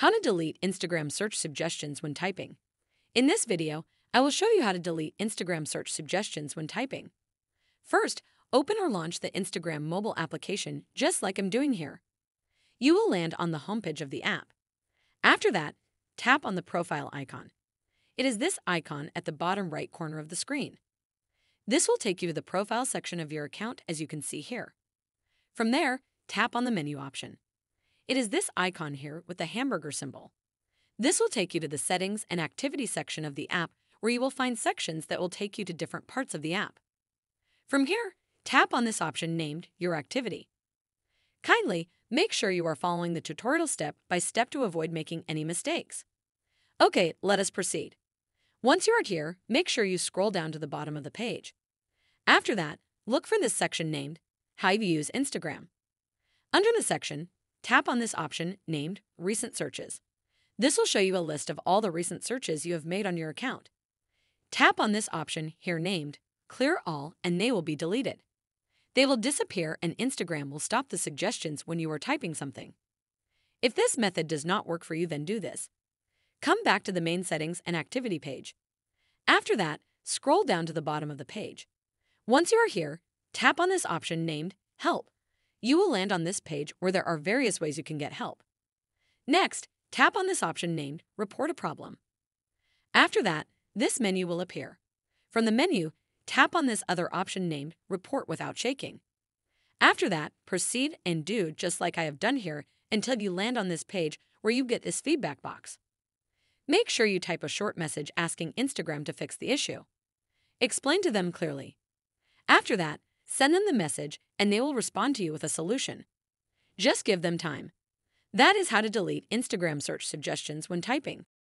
How to delete Instagram search suggestions when typing. In this video, I will show you how to delete Instagram search suggestions when typing. First, open or launch the Instagram mobile application just like I'm doing here. You will land on the homepage of the app. After that, tap on the profile icon. It is this icon at the bottom right corner of the screen. This will take you to the profile section of your account as you can see here. From there, tap on the menu option. It is this icon here with the hamburger symbol. This will take you to the settings and activity section of the app where you will find sections that will take you to different parts of the app. From here, tap on this option named Your Activity. Kindly make sure you are following the tutorial step by step to avoid making any mistakes. Okay, let us proceed. Once you are here, make sure you scroll down to the bottom of the page. After that, look for this section named How You Use Instagram. Under the section, Tap on this option named Recent Searches. This will show you a list of all the recent searches you have made on your account. Tap on this option here named Clear All and they will be deleted. They will disappear and Instagram will stop the suggestions when you are typing something. If this method does not work for you, then do this. Come back to the main settings and activity page. After that, scroll down to the bottom of the page. Once you are here, tap on this option named Help you will land on this page where there are various ways you can get help. Next, tap on this option named Report a Problem. After that, this menu will appear. From the menu, tap on this other option named Report Without Shaking. After that, proceed and do just like I have done here until you land on this page where you get this feedback box. Make sure you type a short message asking Instagram to fix the issue. Explain to them clearly. After that, Send them the message and they will respond to you with a solution. Just give them time. That is how to delete Instagram search suggestions when typing.